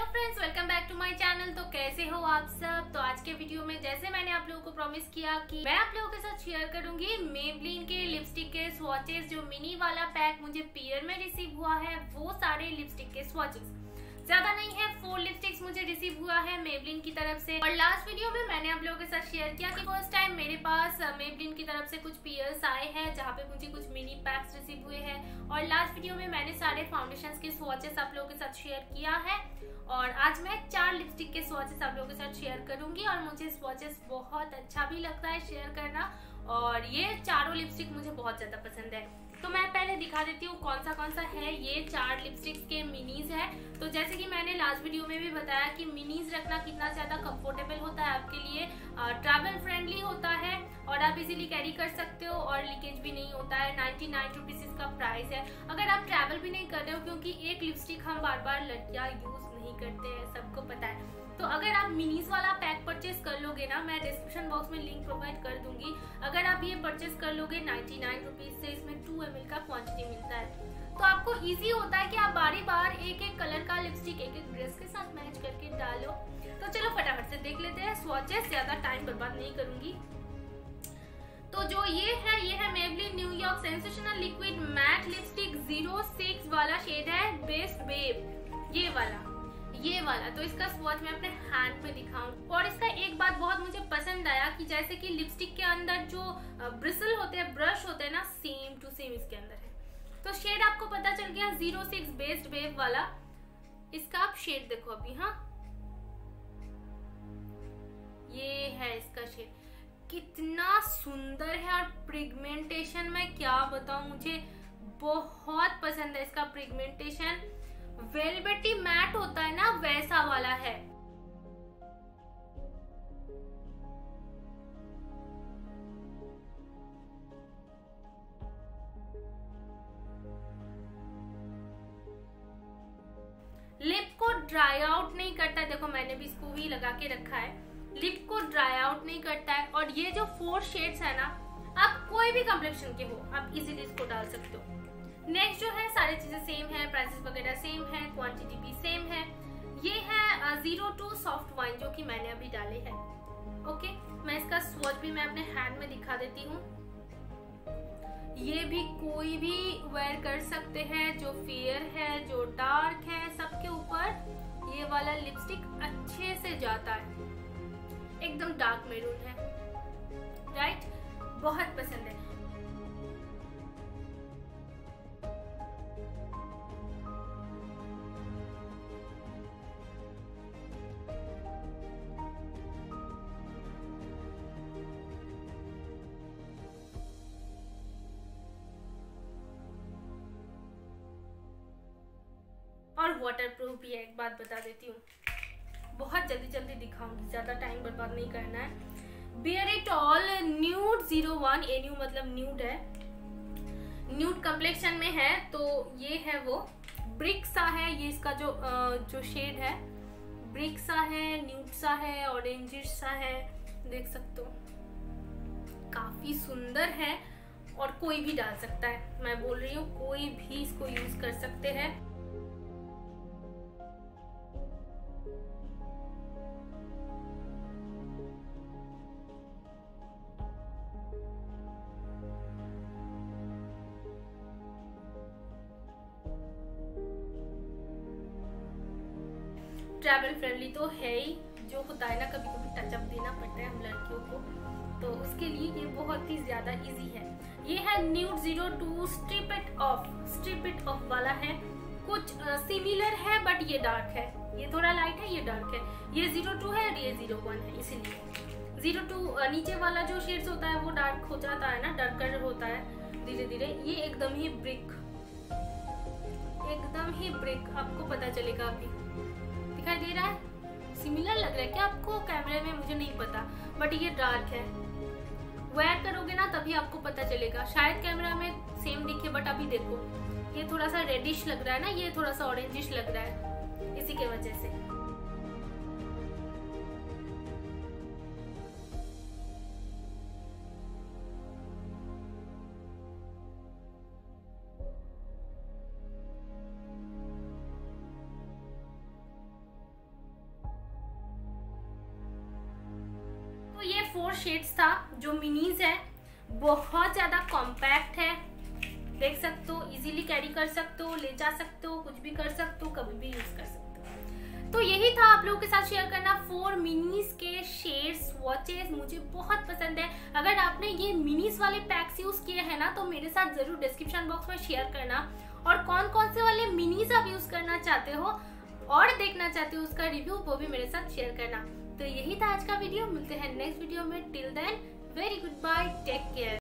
Hello friends welcome back to my channel तो कैसे हो आप सब? तो आज के वीडियो में जैसे मैंने आप लोगों को प्रॉमिस किया कि मैं आप लोगों के साथ शेयर करूँगी मेबलिन के लिपस्टिक के स्वाचेस जो मिनी वाला पैक मुझे पियर में रिसीव हुआ है, वो सारे लिपस्टिक के स्वॉचेस ज़्यादा नहीं है। फोर लिपस्टिक्स मुझे रिसीव हुआ है मेबलिन की तरफ़ से। और लास्ट वीडियो में मैंने आप लोगों के साथ शेयर किया कि फ़र्स्ट टाइम मेरे पास मेबलिन की तरफ़ से कुछ पियर्स आए हैं, जहाँ पे मुझे कुछ मिनी पैक्स रिसीव हुए हैं। और लास्ट वीडियो में मैंने सारे फाउंडेशन के स्वाचेस आप लोगों के साथ शेयर किया है। और आज मैं चार लिपस्टिक के स्वाचेस आप लोगों के साथ शेयर करूँगी और मुझे स्वॉचेस बहुत अच्छा भी लगता है शेयर करना। और ये चारों लिपस्टिक मुझे बहुत ज़्यादा पसंद है। तो मैं पहले दिखा देती हूँ कौन सा कौन सा है ये चार लिपस्टिक्स के मिनीज है। तो जैसे कि मैंने लास्ट वीडियो में भी बताया कि मिनीज रखना कितना ज़्यादा कंफर्टेबल होता है आपके लिए ट्रैवल फ्रेंडली होता है और आप इजीली कैरी कर सकते हो और लीकेज भी नहीं होता है। नाइन्टी नाइन रुपीज़ इसका प्राइस है। अगर आप ट्रैवल भी नहीं कर रहे हो क्योंकि एक लिपस्टिक हम बार बार लड़कियाँ यूज़ नहीं करते हैं, सबको पता है। तो अगर आप मिनीज वाला पैक परचेज कर लोगे ना, मैं डिस्क्रिप्शन बॉक्स में लिंक प्रोवाइड कर दूँगी। अगर आप ये परचेज कर लोगे नाइन्टी नाइन रुपीज़ से इसमें टू एम का क्वांटिटी मिलता है। तो आपको इजी होता है कि आप बारी बार एक एक कलर का लिपस्टिक एक एक ड्रेस के साथ मैच करके डालो। तो चलो फटाफट से देख लेते हैं स्वॉचेस ज़्यादा टाइम बर्बाद नहीं करूँगी। तो जो ये है ये है Maybelline New York sensational liquid matte lipstick zero six वाला शेड है बेस्ट बेब ये वाला। ये वाला तो इसका स्वॉच मैं अपने हैंड पे दिखाऊँ। और इसका एक बात बहुत मुझे पसंद आया कि जैसे कि लिपस्टिक के अंदर जो ब्रिसल होते हैं ब्रश होते हैं ना सेम टू सेम इसके अंदर है। तो शेड आपको पता चल गया ज़ीरो सिक्स बेस्ड वेव वाला। इसका आप शेड देखो अभी हाँ? ये है इसका शेड कितना सुंदर है और प्रिगमेंटेशन में क्या बताऊँ, मुझे बहुत पसंद है इसका प्रिगमेंटेशन वेलवेटी मैट होता है ना, वैसा वाला है। लिप को ड्राई आउट नहीं करता है। देखो, मैंने भी इसको भी लगा के रखा है। लिप को ड्राई आउट नहीं करता है। और ये जो फोर शेड्स है ना, आप कोई भी कम्प्लेक्शन के हो, आप इजीली इसको डाल सकते हो। नेक्स्ट जो है, सारी चीज़ें सेम है प्राइसेस वगैरह सेम है क्वांटिटी भी सेम है। ये है ज़ीरो टू सॉफ्ट वाइन जो कि मैंने अभी डाले हैं। ओके मैं इसका स्वॉच भी मैं अपने हैंड में दिखा देती हूँ। ये भी कोई भी वेयर कर सकते हैं जो फेयर है, जो डार्क है, सबके ऊपर ये वाला लिपस्टिक अच्छे से जाता है। एकदम डार्क मेरून है। राइट बहुत पसंद है। और वाटर प्रूफ भी है, एक बात बता देती हूँ। बहुत जल्दी जल्दी दिखाऊँगी, ज़्यादा टाइम बर्बाद नहीं करना है। Bare it all nude zero one a new मतलब न्यूड है। न्यूड कम्प्लेक्शन में है तो ये है वो। ब्रिक सा है, ये इसका जो जो शेड है। ब्रिक सा है न्यूड सा है ऑरेंजिश सा है, देख सकते हो। काफ़ी सुंदर है, और कोई भी डाल सकता है। मैं बोल रही हूँ, कोई भी इसको यूज़ कर सकते हैं। ट्रैवल फ्रेंडली तो है ही, जो होता है ना कभी कभी टचअप देना पड़ता है हम लड़कियों को तो उसके लिए ये बहुत ही ज़्यादा इजी है। ये है nude zero two strip it off strip it off वाला है। कुछ सिमिलर है बट ये डार्क है। ये थोड़ा लाइट है, ये डार्क है। ये ज़ीरो टू है, ये ज़ीरो वन है, इसीलिए। ज़ीरो टू नीचे वाला जो शेड्स होता है, वो डार्क हो जाता है ना डार्कर होता है धीरे धीरे ये एकदम ही ब्रिक एकदम ही ब्रिक आपको पता चलेगा अभी। दिखाई दे रहा है? सिमिलर लग रहा है क्या आपको कैमरे में? मुझे नहीं पता बट ये डार्क है। वेयर करोगे ना, तभी आपको पता चलेगा। शायद कैमरा में सेम दिखे बट अभी देखो। ये थोड़ा सा रेडिश लग रहा है ना? ये थोड़ा सा ऑरेंजिश लग रहा है। इसी के वजह से। फोर शेड्स था, जो मिनीज है, बहुत ज़्यादा कॉम्पैक्ट है। देख सकते हो इजीली कैरी कर सकते हो, ले जा सकते हो, कुछ भी कर सकते हो, कभी भी यूज़ कर सकते हो। तो यही था आप लोगों के साथ शेयर करना फोर मिनीज के शेड्स वॉचेस मुझे बहुत पसंद है। अगर आपने ये मिनीज वाले पैक्स यूज़ किए हैं ना तो मेरे साथ ज़रूर डिस्क्रिप्शन बॉक्स में शेयर करना। और कौन कौन से वाले मिनीज आप यूज़ करना चाहते हो, और देखना चाहते हो उसका रिव्यू वो भी मेरे साथ शेयर करना। तो यही था आज का वीडियो। मिलते हैं नेक्स्ट वीडियो में। Till then very good bye take care